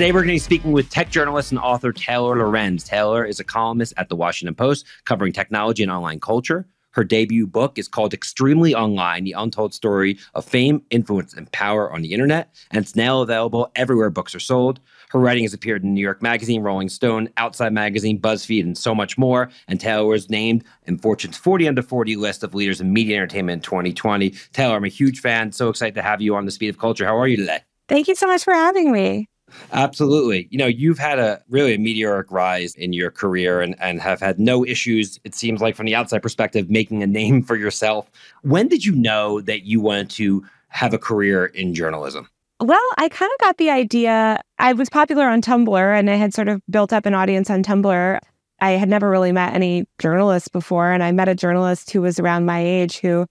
Today, we're going to be speaking with tech journalist and author Taylor Lorenz. Taylor is a columnist at the Washington Post covering technology and online culture. Her debut book is called Extremely Online The Untold Story of Fame, Influence, and Power on the Internet, and it's now available everywhere books are sold. Her writing has appeared in New York Magazine, Rolling Stone, Outside Magazine, BuzzFeed, and so much more. And Taylor was named in Fortune's 40 under 40 list of leaders in media entertainment in 2020. Taylor, I'm a huge fan. So excited to have you on the Speed of Culture. How are you today? Thank you so much for having me. Absolutely. You know, you've had a really a meteoric rise in your career and, and have had no issues, it seems like from the outside perspective, making a name for yourself. When did you know that you wanted to have a career in journalism? Well, I kind of got the idea. I was popular on Tumblr and I had sort of built up an audience on Tumblr. I had never really met any journalists before. And I met a journalist who was around my age who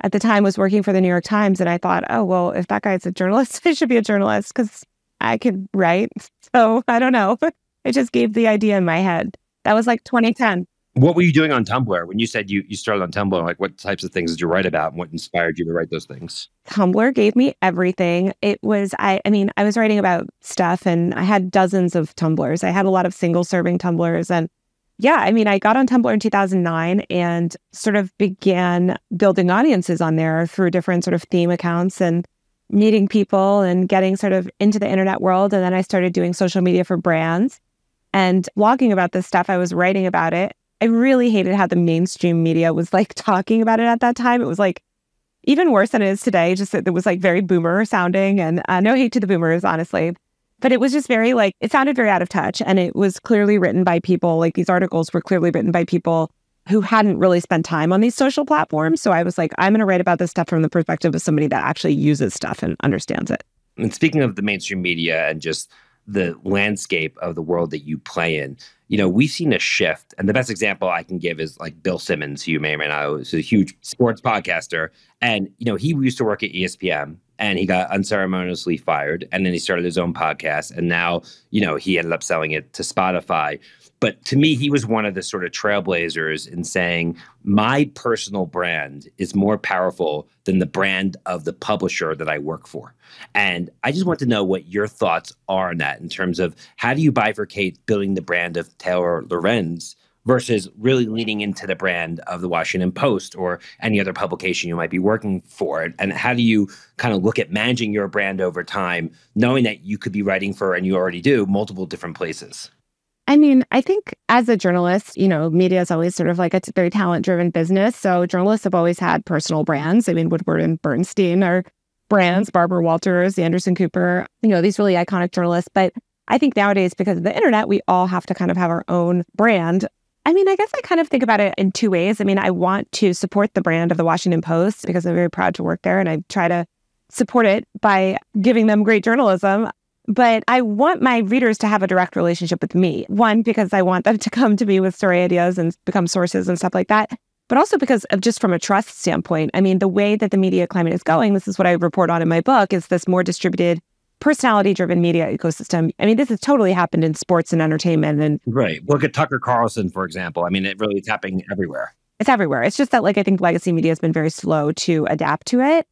at the time was working for the New York Times. And I thought, oh, well, if that guy's a journalist, I should be a journalist because I could write. So I don't know. It just gave the idea in my head. That was like 2010. What were you doing on Tumblr when you said you, you started on Tumblr? Like, what types of things did you write about and what inspired you to write those things? Tumblr gave me everything. It was, I, I mean, I was writing about stuff and I had dozens of Tumblrs. I had a lot of single serving Tumblrs. And yeah, I mean, I got on Tumblr in 2009 and sort of began building audiences on there through different sort of theme accounts and meeting people and getting sort of into the internet world. And then I started doing social media for brands and blogging about this stuff. I was writing about it. I really hated how the mainstream media was like talking about it at that time. It was like even worse than it is today. Just that it was like very boomer sounding and uh, no hate to the boomers, honestly. But it was just very like, it sounded very out of touch. And it was clearly written by people, like these articles were clearly written by people who hadn't really spent time on these social platforms. So I was like, I'm going to write about this stuff from the perspective of somebody that actually uses stuff and understands it. And speaking of the mainstream media and just the landscape of the world that you play in, you know, we've seen a shift. And the best example I can give is like Bill Simmons, who you may or may not know, is a huge sports podcaster. And, you know, he used to work at ESPN and he got unceremoniously fired. And then he started his own podcast. And now, you know, he ended up selling it to Spotify. But to me, he was one of the sort of trailblazers in saying, my personal brand is more powerful than the brand of the publisher that I work for. And I just want to know what your thoughts are on that in terms of how do you bifurcate building the brand of Taylor Lorenz versus really leaning into the brand of the Washington Post or any other publication you might be working for? And how do you kind of look at managing your brand over time, knowing that you could be writing for, and you already do, multiple different places? I mean, I think as a journalist, you know, media is always sort of like it's a very talent driven business. So journalists have always had personal brands. I mean, Woodward and Bernstein are brands, mm-hmm. Barbara Walters, Anderson Cooper, you know, these really iconic journalists. But I think nowadays, because of the internet, we all have to kind of have our own brand. I mean, I guess I kind of think about it in two ways. I mean, I want to support the brand of the Washington Post because I'm very proud to work there and I try to support it by giving them great journalism. But I want my readers to have a direct relationship with me. One, because I want them to come to me with story ideas and become sources and stuff like that. But also because of just from a trust standpoint. I mean, the way that the media climate is going, this is what I report on in my book, is this more distributed personality driven media ecosystem. I mean, this has totally happened in sports and entertainment and Right. Look at Tucker Carlson, for example. I mean, it really is happening everywhere. It's everywhere. It's just that like I think legacy media has been very slow to adapt to it.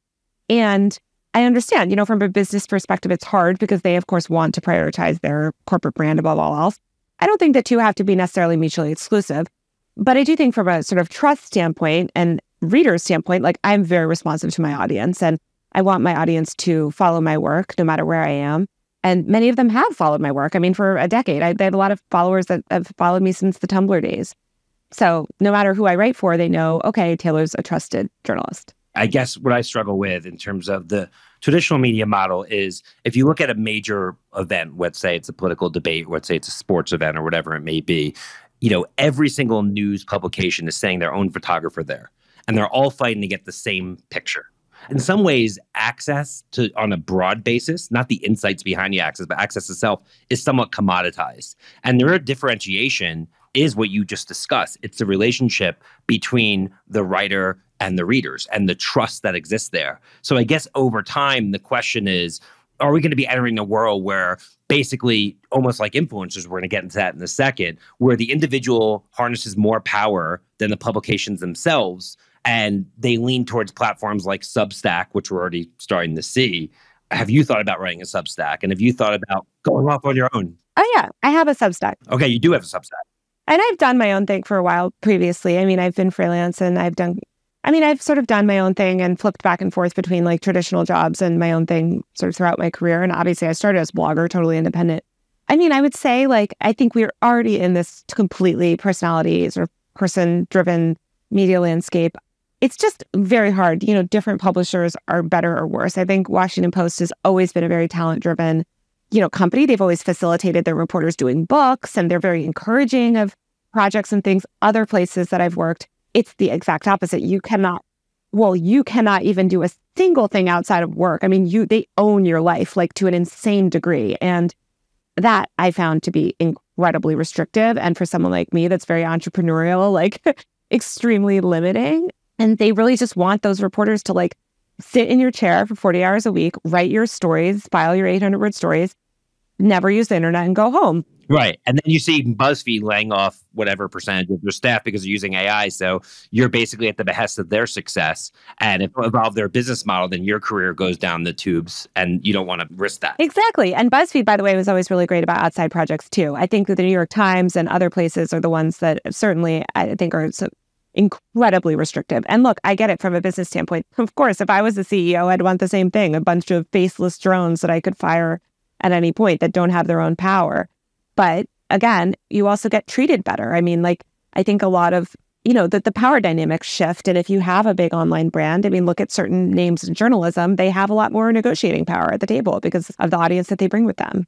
And I understand, you know, from a business perspective, it's hard because they, of course, want to prioritize their corporate brand above all else. I don't think the two have to be necessarily mutually exclusive. But I do think from a sort of trust standpoint and reader standpoint, like I'm very responsive to my audience and I want my audience to follow my work no matter where I am. And many of them have followed my work. I mean, for a decade, I, I have a lot of followers that have followed me since the Tumblr days. So no matter who I write for, they know, okay, Taylor's a trusted journalist. I guess what I struggle with in terms of the traditional media model is if you look at a major event, let's say it's a political debate, let's say it's a sports event or whatever it may be, you know, every single news publication is saying their own photographer there. And they're all fighting to get the same picture. In some ways, access to on a broad basis, not the insights behind the access, but access itself is somewhat commoditized. And there are differentiation is what you just discussed. It's the relationship between the writer and the readers and the trust that exists there. So I guess over time, the question is are we going to be entering a world where basically almost like influencers we're going to get into that in a second where the individual harnesses more power than the publications themselves and they lean towards platforms like substack which we're already starting to see have you thought about writing a Substack? And have you thought about going off on your own? Oh, yeah. I have a Substack. Okay, you do have a Substack. And I've done my own thing for a while previously. I mean, I've been freelance and I've done, I mean, I've sort of done my own thing and flipped back and forth between like traditional jobs and my own thing sort of throughout my career. And obviously, I started as a blogger, totally independent. I mean, I would say like, I think we're already in this completely personality sort of person driven media landscape. It's just very hard. You know, different publishers are better or worse. I think Washington Post has always been a very talent driven you know, company. They've always facilitated their reporters doing books and they're very encouraging of projects and things. Other places that I've worked, it's the exact opposite. You cannot, well, you cannot even do a single thing outside of work. I mean, you, they own your life like to an insane degree. And that I found to be incredibly restrictive. And for someone like me that's very entrepreneurial, like extremely limiting. And they really just want those reporters to like sit in your chair for 40 hours a week, write your stories, file your 800 word stories, never use the internet and go home. Right. And then you see BuzzFeed laying off whatever percentage of their staff because they're using AI. So you're basically at the behest of their success. And if evolve their business model, then your career goes down the tubes and you don't want to risk that. Exactly. And BuzzFeed, by the way, was always really great about outside projects too. I think that the New York Times and other places are the ones that certainly I think are so incredibly restrictive. And look, I get it from a business standpoint. Of course, if I was the CEO, I'd want the same thing a bunch of faceless drones that I could fire at any point that don't have their own power. But again, you also get treated better. I mean, like, I think a lot of, you know, that the power dynamics shift. And if you have a big online brand, I mean, look at certain names in journalism, they have a lot more negotiating power at the table because of the audience that they bring with them.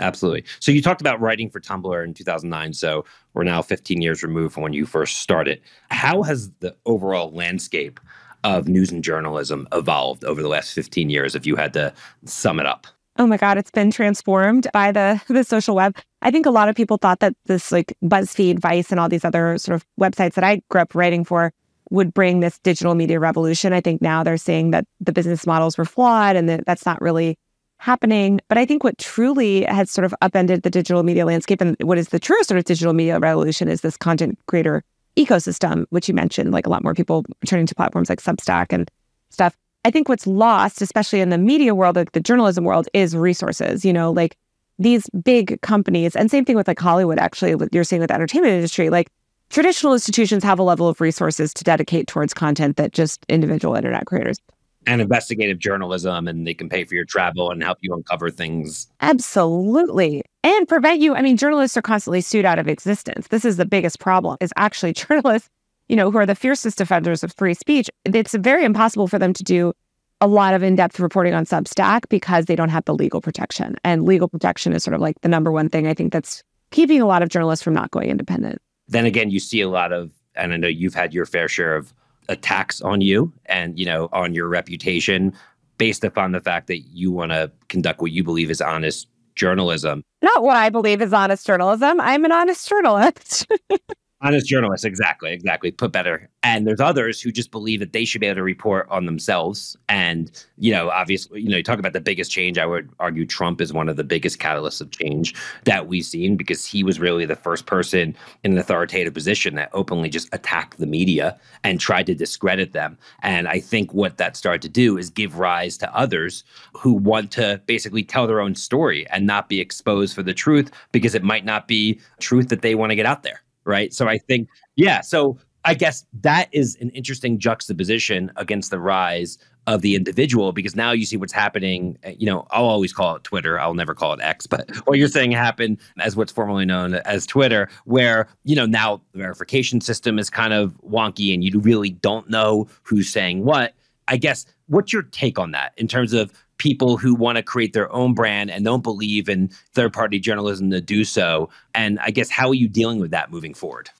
Absolutely. So you talked about writing for Tumblr in 2009. So we're now 15 years removed from when you first started. How has the overall landscape of news and journalism evolved over the last 15 years if you had to sum it up? Oh my god it's been transformed by the the social web. I think a lot of people thought that this like buzzfeed vice and all these other sort of websites that i grew up writing for would bring this digital media revolution. I think now they're saying that the business models were flawed and that that's not really happening. But i think what truly has sort of upended the digital media landscape and what is the true sort of digital media revolution is this content creator ecosystem which you mentioned like a lot more people turning to platforms like substack and stuff I think what's lost, especially in the media world, like the journalism world, is resources. You know, like these big companies, and same thing with like Hollywood, actually, what you're seeing with the entertainment industry, like traditional institutions have a level of resources to dedicate towards content that just individual internet creators. And investigative journalism, and they can pay for your travel and help you uncover things. Absolutely. And prevent you. I mean, journalists are constantly sued out of existence. This is the biggest problem, is actually journalists you know, who are the fiercest defenders of free speech, it's very impossible for them to do a lot of in-depth reporting on Substack because they don't have the legal protection. And legal protection is sort of like the number one thing I think that's keeping a lot of journalists from not going independent. Then again, you see a lot of, and I know you've had your fair share of attacks on you and, you know, on your reputation based upon the fact that you want to conduct what you believe is honest journalism. Not what I believe is honest journalism. I'm an honest journalist. Honest journalists, exactly, exactly. Put better. And there's others who just believe that they should be able to report on themselves. And, you know, obviously, you know, you talk about the biggest change. I would argue Trump is one of the biggest catalysts of change that we've seen because he was really the first person in an authoritative position that openly just attacked the media and tried to discredit them. And I think what that started to do is give rise to others who want to basically tell their own story and not be exposed for the truth because it might not be truth that they want to get out there right? So I think, yeah. So I guess that is an interesting juxtaposition against the rise of the individual because now you see what's happening. Eh, you know, I'll always call it Twitter. I'll never call it X, but what you're saying happened as what's formerly known as Twitter, where, you know, now the verification system is kind of wonky and you really don't know who's saying what. I guess what's your take on that in terms of people who want to create their own brand and don't believe in third party journalism to do so. And I guess, how are you dealing with that moving forward?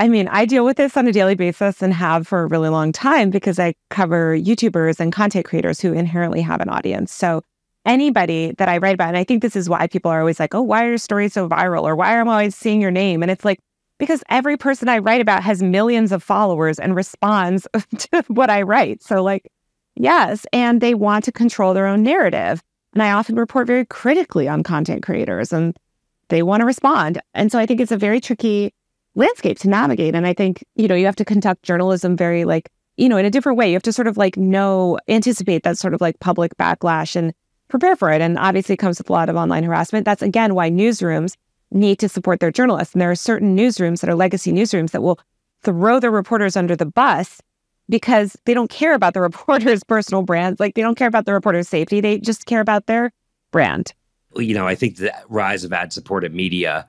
I mean, I deal with this on a daily basis and have for a really long time because I cover YouTubers and content creators who inherently have an audience. So anybody that I write about, and I think this is why people are always like, oh, why are your stories so viral? Or why am I always seeing your name? And it's like, because every person I write about has millions of followers and responds to what I write. So, like, Yes. And they want to control their own narrative. And I often report very critically on content creators and they want to respond. And so I think it's a very tricky landscape to navigate. And I think, you know, you have to conduct journalism very like, you know, in a different way. You have to sort of like know, anticipate that sort of like public backlash and prepare for it. And obviously, it comes with a lot of online harassment. That's again why newsrooms need to support their journalists. And there are certain newsrooms that are legacy newsrooms that will throw their reporters under the bus because they don't care about the reporter's personal brand. Like they don't care about the reporter's safety. They just care about their brand. You know, I think the rise of ad supported media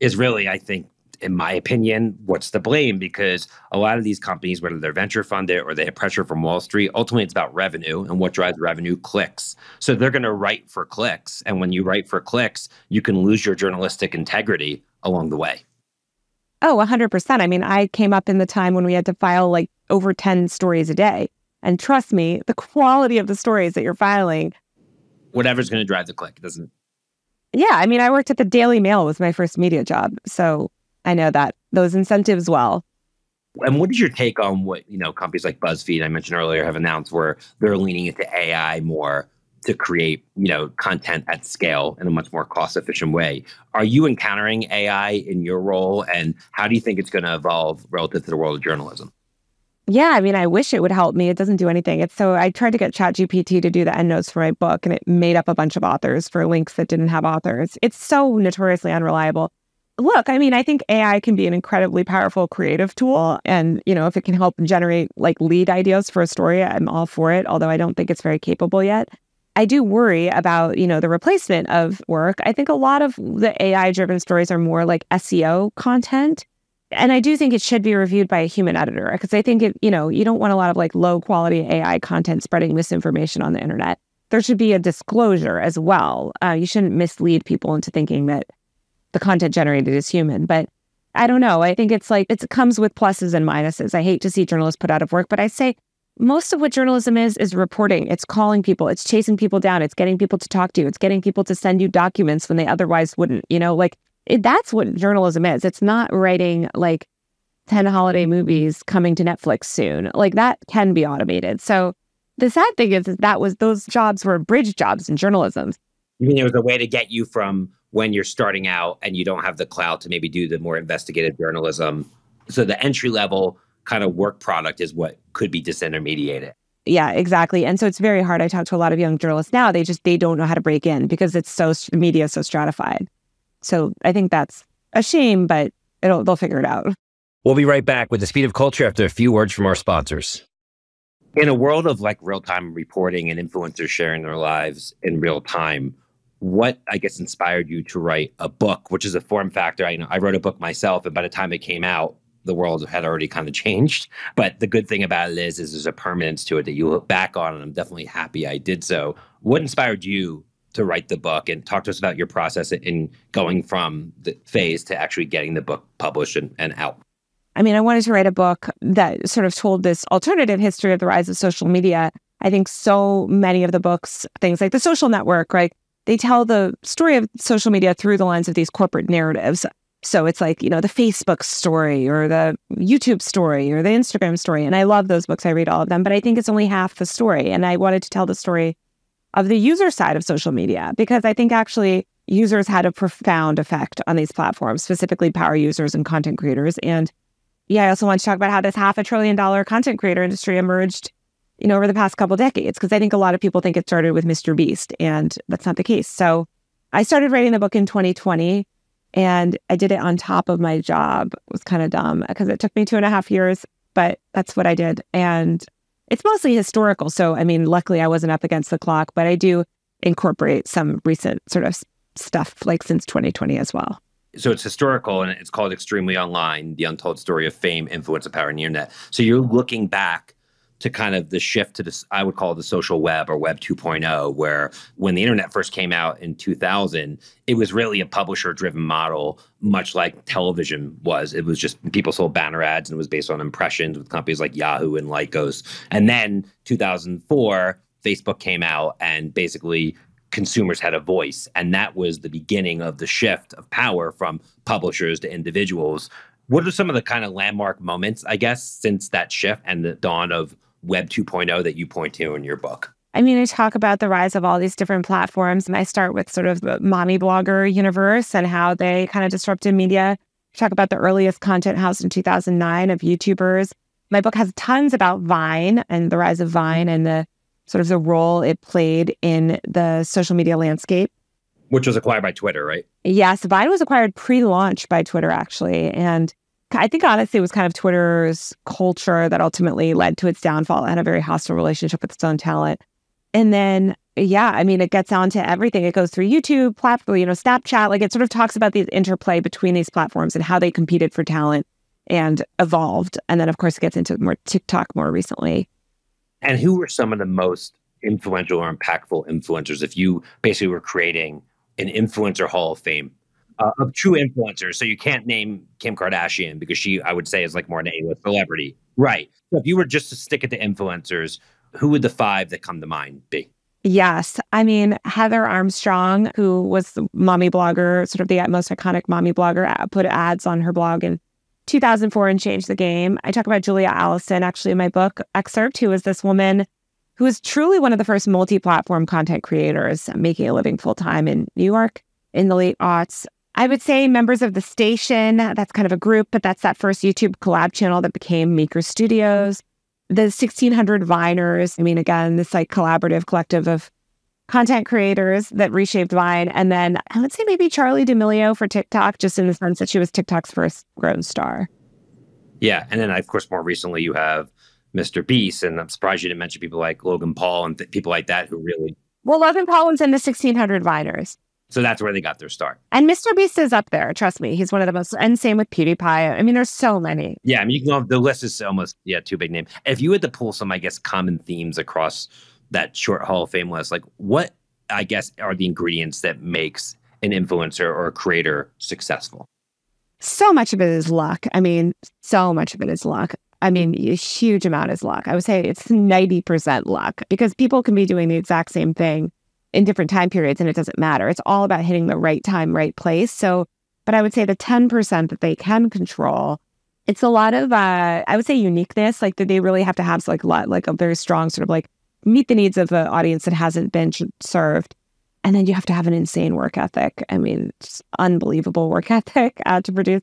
is really, I think, in my opinion, what's to blame? Because a lot of these companies, whether they're venture funded or they have pressure from Wall Street, ultimately it's about revenue and what drives revenue clicks. So they're going to write for clicks. And when you write for clicks, you can lose your journalistic integrity along the way. Oh, 100%. I mean, I came up in the time when we had to file like over 10 stories a day. And trust me, the quality of the stories that you're filing. Whatever's going to drive the click, doesn't it? Yeah. I mean, I worked at the Daily Mail was my first media job. So I know that those incentives well. And what is your take on what, you know, companies like BuzzFeed I mentioned earlier have announced where they're leaning into AI more to create, you know, content at scale in a much more cost efficient way. Are you encountering AI in your role and how do you think it's going to evolve relative to the world of journalism? Yeah, I mean, I wish it would help me. It doesn't do anything. It's so I tried to get ChatGPT to do the endnotes for my book, and it made up a bunch of authors for links that didn't have authors. It's so notoriously unreliable look, I mean, I think AI can be an incredibly powerful creative tool. And, you know, if it can help generate like lead ideas for a story, I'm all for it, although I don't think it's very capable yet. I do worry about, you know, the replacement of work. I think a lot of the AI driven stories are more like SEO content. And I do think it should be reviewed by a human editor because I think it, you know, you don't want a lot of like low quality AI content spreading misinformation on the internet. There should be a disclosure as well. Uh, you shouldn't mislead people into thinking that the content generated is human. But I don't know. I think it's like it comes with pluses and minuses. I hate to see journalists put out of work, but I say most of what journalism is is reporting. It's calling people, it's chasing people down, it's getting people to talk to you, it's getting people to send you documents when they otherwise wouldn't. You know, like it, that's what journalism is. It's not writing like 10 holiday movies coming to Netflix soon. Like that can be automated. So the sad thing is, is that was those jobs were bridge jobs in journalism. You mean it was a way to get you from when you're starting out and you don't have the clout to maybe do the more investigative journalism. So the entry level kind of work product is what could be disintermediated. Yeah, exactly. And so it's very hard. I talk to a lot of young journalists now. They just they don't know how to break in because it's so the media is so stratified. So I think that's a shame, but it'll they'll figure it out. We'll be right back with the speed of culture after a few words from our sponsors. In a world of like real time reporting and influencers sharing their lives in real time, what I guess inspired you to write a book, which is a form factor. I you know I wrote a book myself, and by the time it came out, the world had already kind of changed. But the good thing about it is, is there's a permanence to it that you look back on, and I'm definitely happy I did so. What inspired you to write the book, and talk to us about your process in going from the phase to actually getting the book published and, and out? I mean, I wanted to write a book that sort of told this alternative history of the rise of social media. I think so many of the books, things like the social network, right? they tell the story of social media through the lens of these corporate narratives. So it's like, you know, the Facebook story or the YouTube story or the Instagram story. And I love those books. I read all of them, but I think it's only half the story. And I wanted to tell the story of the user side of social media because I think actually users had a profound effect on these platforms, specifically power users and content creators. And yeah, I also want to talk about how this half a trillion dollar content creator industry emerged you know, over the past couple decades, because I think a lot of people think it started with Mr. Beast, and that's not the case. So I started writing the book in 2020, and I did it on top of my job. It was kind of dumb because it took me two and a half years, but that's what I did. And it's mostly historical. So, I mean, luckily I wasn't up against the clock, but I do incorporate some recent sort of stuff like since 2020 as well. So it's historical and it's called Extremely Online, the untold story of fame, influence, and power in the internet. So you're looking back to kind of the shift to this i would call it the social web or web 2.0 where when the internet first came out in 2000 it was really a publisher driven model much like television was. It was just people sold banner ads and it was based on impressions with companies like yahoo and lycos. And then 2004 facebook came out and basically consumers had a voice. And that was the beginning of the shift of power from publishers to individuals. What are some of the kind of landmark moments, I guess, since that shift and the dawn of Web 2.0 that you point to in your book? I mean, I talk about the rise of all these different platforms. And I start with sort of the mommy blogger universe and how they kind of disrupted media. I talk about the earliest content house in 2009 of YouTubers. My book has tons about Vine and the rise of Vine and the sort of the role it played in the social media landscape. Which was acquired by Twitter, right? Yes, Vine was acquired pre launch by Twitter, actually. And I think honestly, it was kind of Twitter's culture that ultimately led to its downfall. It had a very hostile relationship with its own talent. And then, yeah, I mean, it gets onto everything. It goes through YouTube, platform, you know, Snapchat. Like it sort of talks about the interplay between these platforms and how they competed for talent and evolved. And then, of course, it gets into more TikTok more recently. And who were some of the most influential or impactful influencers if you basically were creating an influencer hall of fame uh, of true influencers? So you can't name Kim Kardashian because she, I would say, is like more an A-list celebrity. Right. So if you were just to stick it to influencers, who would the five that come to mind be? Yes. I mean, Heather Armstrong, who was the mommy blogger, sort of the most iconic mommy blogger, uh, put ads on her blog in 2004 and changed the game. I talk about Julia Allison actually in my book excerpt, who was this woman who was truly one of the first multi platform content creators making a living full time in New York in the late aughts. I would say members of the station, that's kind of a group, but that's that first YouTube collab channel that became Maker Studios. The 1600 Viners, I mean, again, this like collaborative collective of content creators that reshaped Vine. And then I would say maybe Charlie D'Amelio for TikTok, just in the sense that she was TikTok's first grown star. Yeah. And then, of course, more recently, you have Mr. Beast. And I'm surprised you didn't mention people like Logan Paul and th- people like that who really. Well, Logan Paul was in the 1600 Viners. So that's where they got their start. And Mr. Beast is up there. Trust me. He's one of the most, and same with PewDiePie. I mean, there's so many. Yeah. I mean, you can go, the list is almost, yeah, two big names. If you had to pull some, I guess, common themes across that short Hall of Fame list, like what I guess are the ingredients that makes an influencer or a creator successful? So much of it is luck. I mean, so much of it is luck. I mean, a huge amount is luck. I would say it's 90% luck because people can be doing the exact same thing in different time periods and it doesn't matter. It's all about hitting the right time, right place. So, but I would say the 10% that they can control, it's a lot of, uh, I would say uniqueness, like that they really have to have like a lot, like a very strong sort of like meet the needs of an audience that hasn't been served. And then you have to have an insane work ethic. I mean, just unbelievable work ethic uh, to produce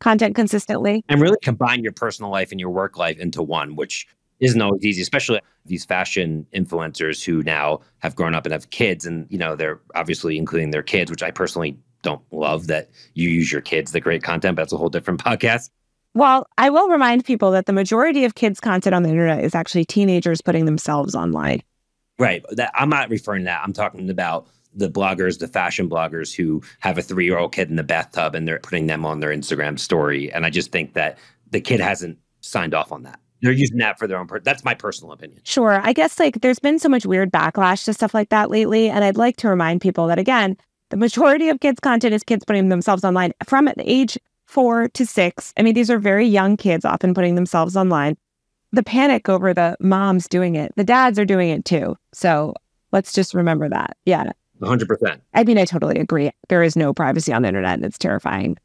content consistently. And really combine your personal life and your work life into one, which isn't always easy, especially these fashion influencers who now have grown up and have kids. And, you know, they're obviously including their kids, which I personally don't love that you use your kids to create content, but that's a whole different podcast. Well, I will remind people that the majority of kids' content on the internet is actually teenagers putting themselves online. Right. That, I'm not referring to that. I'm talking about the bloggers, the fashion bloggers who have a three year old kid in the bathtub and they're putting them on their Instagram story. And I just think that the kid hasn't signed off on that. They're using that for their own. Per- that's my personal opinion. Sure. I guess like there's been so much weird backlash to stuff like that lately. And I'd like to remind people that again, the majority of kids' content is kids putting themselves online from an age four to six. I mean, these are very young kids often putting themselves online. The panic over the moms doing it, the dads are doing it too. So let's just remember that. Yeah. 100%. I mean, I totally agree. There is no privacy on the internet and it's terrifying.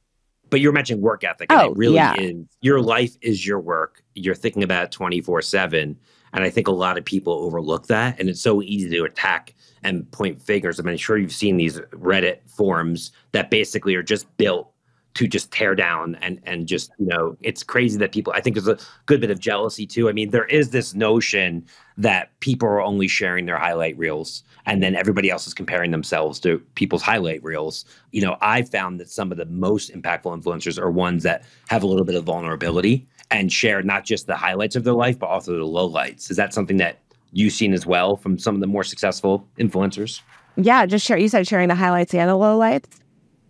But you're mentioning work ethic. Oh, it really yeah. is. Your life is your work. You're thinking about 24 7. And I think a lot of people overlook that. And it's so easy to attack and point fingers. I mean, I'm sure you've seen these Reddit forums that basically are just built to just tear down and and just you know it's crazy that people i think there's a good bit of jealousy too i mean there is this notion that people are only sharing their highlight reels and then everybody else is comparing themselves to people's highlight reels you know i found that some of the most impactful influencers are ones that have a little bit of vulnerability and share not just the highlights of their life but also the lowlights is that something that you've seen as well from some of the more successful influencers Yeah, just share. You said sharing the highlights and the lowlights.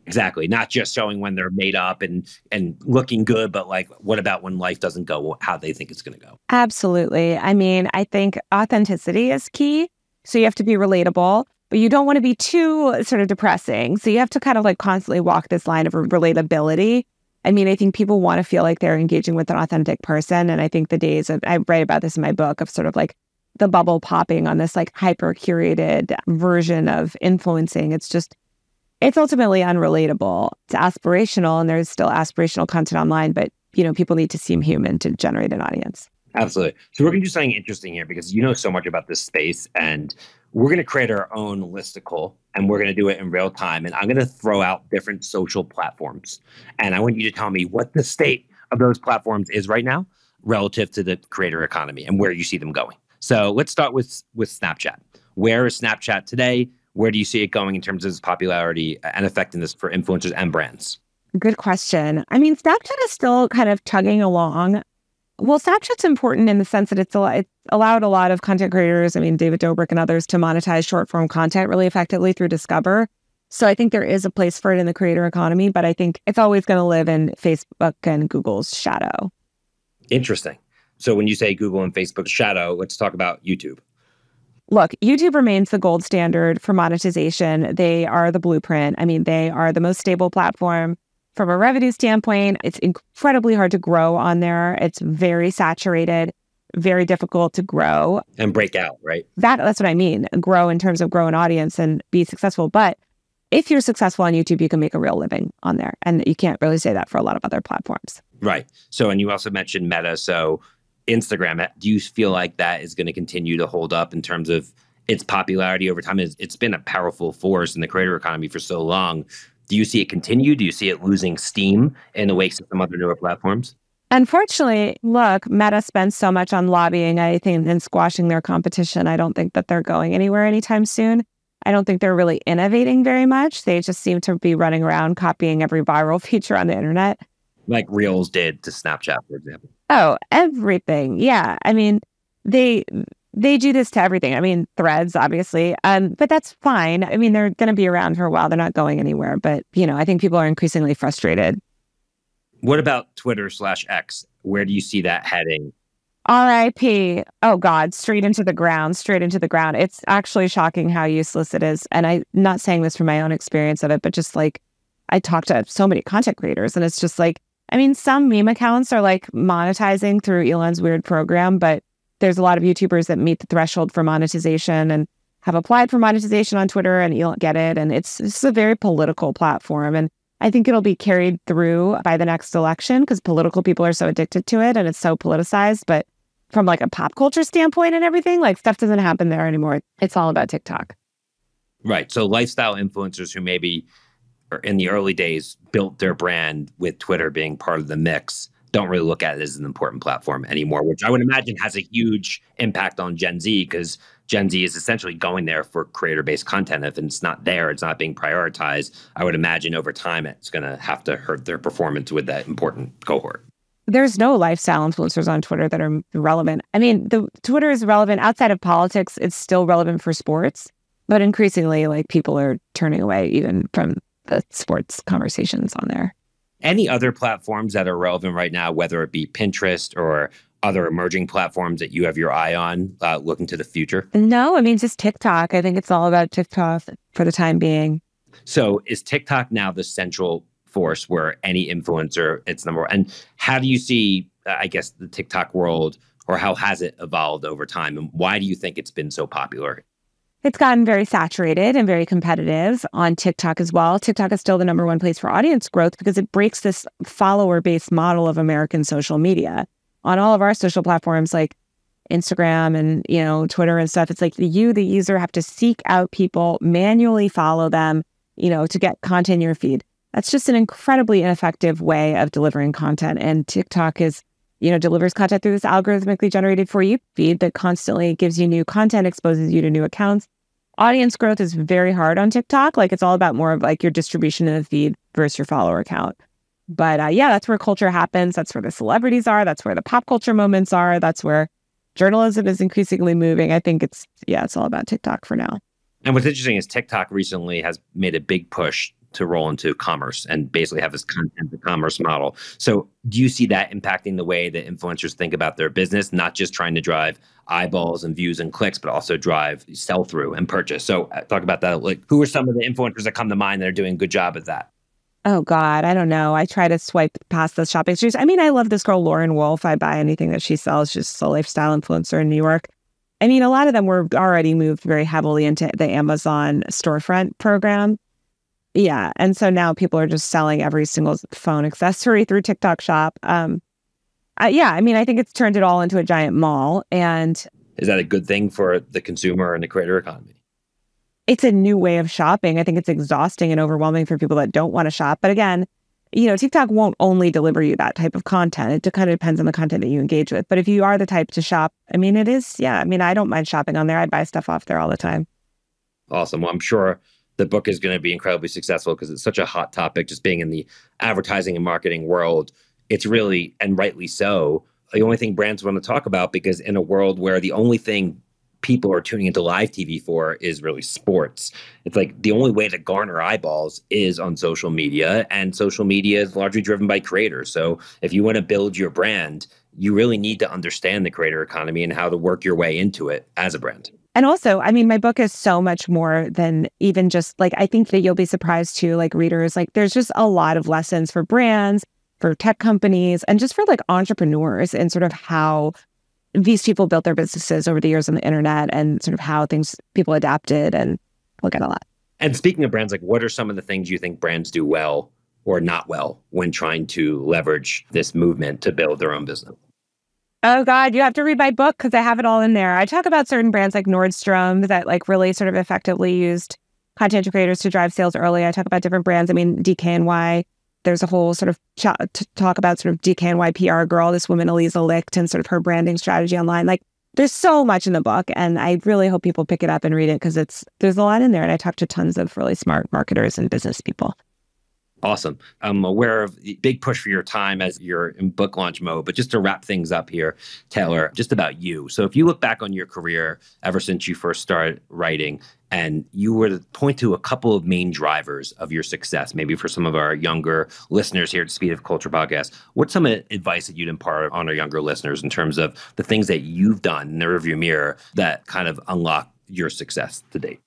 Exactly. Not just showing when they're made up and and looking good, but like what about when life doesn't go how they think it's going to go? Absolutely. I mean, I think authenticity is key. So you have to be relatable, but you don't want to be too sort of depressing. So you have to kind of like constantly walk this line of relatability. I mean, I think people want to feel like they're engaging with an authentic person. And I think the days of, I write about this in my book of sort of like the bubble popping on this like hyper curated version of influencing. It's just, it's ultimately unrelatable. It's aspirational and there's still aspirational content online, but you know, people need to seem human to generate an audience. Absolutely. So we're going to do something interesting here because you know so much about this space and we're going to create our own listicle and we're going to do it in real time and I'm going to throw out different social platforms and I want you to tell me what the state of those platforms is right now relative to the creator economy and where you see them going. So let's start with with Snapchat. Where is Snapchat today? Where do you see it going in terms of its popularity and effectiveness for influencers and brands? Good question. I mean, Snapchat is still kind of chugging along. Well, Snapchat's important in the sense that it's, it's allowed a lot of content creators, I mean, David Dobrik and others, to monetize short form content really effectively through Discover. So I think there is a place for it in the creator economy, but I think it's always going to live in Facebook and Google's shadow. Interesting. So when you say Google and Facebook shadow, let's talk about YouTube. Look, YouTube remains the gold standard for monetization. They are the blueprint. I mean, they are the most stable platform from a revenue standpoint. It's incredibly hard to grow on there. It's very saturated, very difficult to grow and break out, right? That that's what I mean. Grow in terms of grow an audience and be successful. But if you're successful on YouTube, you can make a real living on there. And you can't really say that for a lot of other platforms. Right. So, and you also mentioned Meta. So, Instagram, do you feel like that is going to continue to hold up in terms of its popularity over time? It's been a powerful force in the creator economy for so long. Do you see it continue? Do you see it losing steam in the wake of some other newer platforms? Unfortunately, look, Meta spends so much on lobbying, I think, and squashing their competition. I don't think that they're going anywhere anytime soon. I don't think they're really innovating very much. They just seem to be running around copying every viral feature on the internet. Like Reels did to Snapchat, for example. Oh, everything. Yeah. I mean, they they do this to everything. I mean, threads, obviously. Um, but that's fine. I mean, they're gonna be around for a while. They're not going anywhere. But you know, I think people are increasingly frustrated. What about Twitter slash X? Where do you see that heading RIP. Oh God, straight into the ground, straight into the ground. It's actually shocking how useless it is. And I'm not saying this from my own experience of it, but just like I talk to so many content creators and it's just like, I mean, some meme accounts are like monetizing through Elon's weird program, but there's a lot of YouTubers that meet the threshold for monetization and have applied for monetization on Twitter and Elon get it. And it's it's a very political platform. And I think it'll be carried through by the next election because political people are so addicted to it and it's so politicized. But from like a pop culture standpoint and everything, like stuff doesn't happen there anymore. It's all about TikTok. Right. So lifestyle influencers who maybe in the early days built their brand with Twitter being part of the mix don't really look at it as an important platform anymore, which I would imagine has a huge impact on Gen Z because Gen Z is essentially going there for creator based content. If it's not there, it's not being prioritized. I would imagine over time it's going to have to hurt their performance with that important cohort there's no lifestyle influencers on Twitter that are relevant. I mean, the Twitter is relevant outside of politics. It's still relevant for sports, but increasingly, like people are turning away even from the sports conversations on there. Any other platforms that are relevant right now, whether it be Pinterest or other emerging platforms that you have your eye on uh, looking to the future? No, I mean, just TikTok. I think it's all about TikTok for the time being. So is TikTok now the central force where any influencer it's number one. And how do you see, uh, I guess, the TikTok world or how has it evolved over time? And why do you think it's been so popular? It's gotten very saturated and very competitive on TikTok as well. TikTok is still the number one place for audience growth because it breaks this follower based model of American social media. On all of our social platforms like Instagram and you know Twitter and stuff, it's like you, the user, have to seek out people, manually follow them, you know, to get content in your feed that's just an incredibly ineffective way of delivering content. And TikTok is, you know, delivers content through this algorithmically generated for you feed that constantly gives you new content, exposes you to new accounts. Audience growth is very hard on TikTok. Like it's all about more of like your distribution in the feed versus your follower count. But uh, yeah, that's where culture happens. That's where the celebrities are. That's where the pop culture moments are. That's where journalism is increasingly moving. I think it's, yeah, it's all about TikTok for now. And what's interesting is TikTok recently has made a big push to roll into commerce and basically have this content to commerce model. So, do you see that impacting the way that influencers think about their business, not just trying to drive eyeballs and views and clicks, but also drive sell through and purchase? So, uh, talk about that. Like, who are some of the influencers that come to mind that are doing a good job at that? Oh God, I don't know. I try to swipe past the shopping streets. I mean, I love this girl Lauren Wolf. I buy anything that she sells. She's a lifestyle influencer in New York. I mean, a lot of them were already moved very heavily into the Amazon storefront program. Yeah. And so now people are just selling every single phone accessory through TikTok shop. Um, uh, yeah. I mean, I think it's turned it all into a giant mall. And is that a good thing for the consumer and the creator economy? It's a new way of shopping. I think it's exhausting and overwhelming for people that don't want to shop. But again, you know, TikTok won't only deliver you that type of content. It kind of depends on the content that you engage with. But if you are the type to shop, I mean, it is, yeah. I mean, I don't mind shopping on there. I buy stuff off there all the time. Awesome. Well, I'm sure the book is going to be incredibly successful because it's such a hot topic, just being in the advertising and marketing world. It's really, and rightly so, the only thing brands want to talk about because in a world where the only thing people are tuning into live TV for is really sports. It's like the only way to garner eyeballs is on social media, and social media is largely driven by creators. So if you want to build your brand, you really need to understand the creator economy and how to work your way into it as a brand. And also, I mean, my book is so much more than even just like, I think that you'll be surprised too, like readers, like, there's just a lot of lessons for brands, for tech companies, and just for like entrepreneurs and sort of how these people built their businesses over the years on the internet and sort of how things people adapted and look at a lot. And speaking of brands, like what are some of the things you think brands do well or not well when trying to leverage this movement to build their own business? Oh God, you have to read my book because I have it all in there. I talk about certain brands like Nordstrom that like really sort of effectively used content creators to drive sales early. I talk about different brands. I mean, DKNY there's a whole sort of ch- talk about sort of DKNY PR girl, this woman Aliza Licht, and sort of her branding strategy online. Like there's so much in the book, and I really hope people pick it up and read it because it's there's a lot in there. And I talk to tons of really smart marketers and business people. Awesome. I'm aware of the big push for your time as you're in book launch mode. But just to wrap things up here, Taylor, just about you. So if you look back on your career ever since you first started writing, and you were to point to a couple of main drivers of your success, maybe for some of our younger listeners here at Speed of Culture podcast, what's some advice that you'd impart on our younger listeners in terms of the things that you've done in the rearview mirror that kind of unlock your success to date?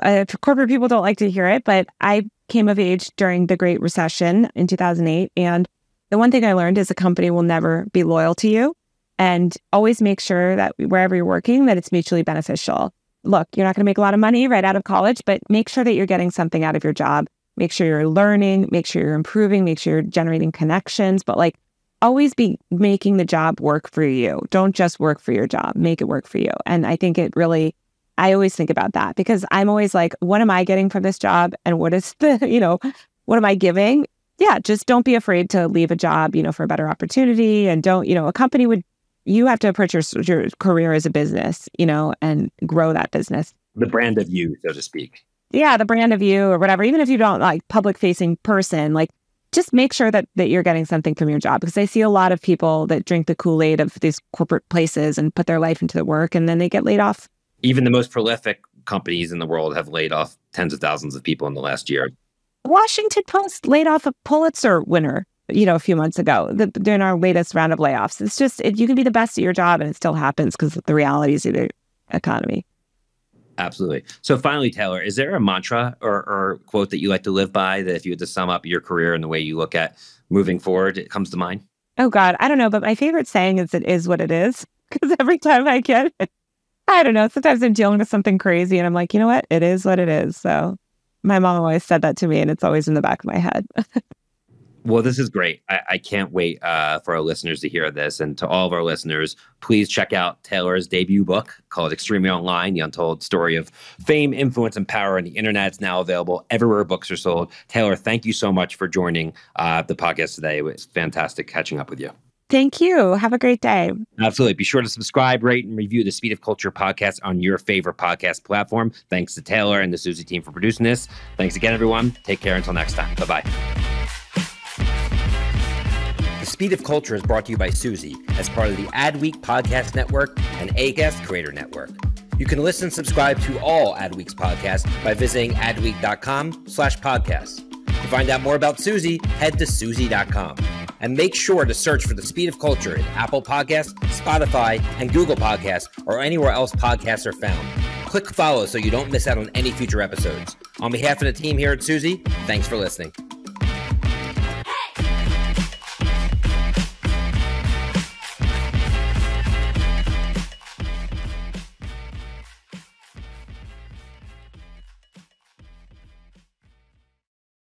Uh, corporate people don't like to hear it, but I came of age during the Great Recession in 2008. And the one thing I learned is a company will never be loyal to you. And always make sure that wherever you're working, that it's mutually beneficial. Look, you're not going to make a lot of money right out of college, but make sure that you're getting something out of your job. Make sure you're learning, make sure you're improving, make sure you're generating connections, but like always be making the job work for you. Don't just work for your job, make it work for you. And I think it really I always think about that because I'm always like, what am I getting from this job? And what is the, you know, what am I giving? Yeah, just don't be afraid to leave a job, you know, for a better opportunity. And don't, you know, a company would, you have to approach your, your career as a business, you know, and grow that business. The brand of you, so to speak. Yeah, the brand of you or whatever. Even if you don't like public facing person, like just make sure that that you're getting something from your job because I see a lot of people that drink the Kool Aid of these corporate places and put their life into the work and then they get laid off even the most prolific companies in the world have laid off tens of thousands of people in the last year. Washington Post laid off a Pulitzer winner, you know, a few months ago the, during our latest round of layoffs. It's just it, you can be the best at your job, and it still happens because the realities of the economy. Absolutely. So, finally, Taylor, is there a mantra or, or quote that you like to live by that, if you had to sum up your career and the way you look at moving forward, it comes to mind? Oh God, I don't know, but my favorite saying is "It is what it is." Because every time I get it, I don't know. Sometimes I'm dealing with something crazy and I'm like, you know what? It is what it is. So my mom always said that to me and it's always in the back of my head. well, this is great. I, I can't wait uh, for our listeners to hear this. And to all of our listeners, please check out Taylor's debut book called Extremely Online The Untold Story of Fame, Influence, and Power on the Internet. It's now available everywhere books are sold. Taylor, thank you so much for joining uh, the podcast today. It was fantastic catching up with you. Thank you. Have a great day. Absolutely. Be sure to subscribe, rate, and review the Speed of Culture podcast on your favorite podcast platform. Thanks to Taylor and the Suzy team for producing this. Thanks again, everyone. Take care until next time. Bye bye. The Speed of Culture is brought to you by Suzy as part of the Adweek Podcast Network and Acast Creator Network. You can listen and subscribe to all Adweek's podcasts by visiting adweek.com slash podcasts. To find out more about Suzy, head to Suzy.com. And make sure to search for the Speed of Culture in Apple Podcasts, Spotify, and Google Podcasts, or anywhere else podcasts are found. Click follow so you don't miss out on any future episodes. On behalf of the team here at Suzy, thanks for listening.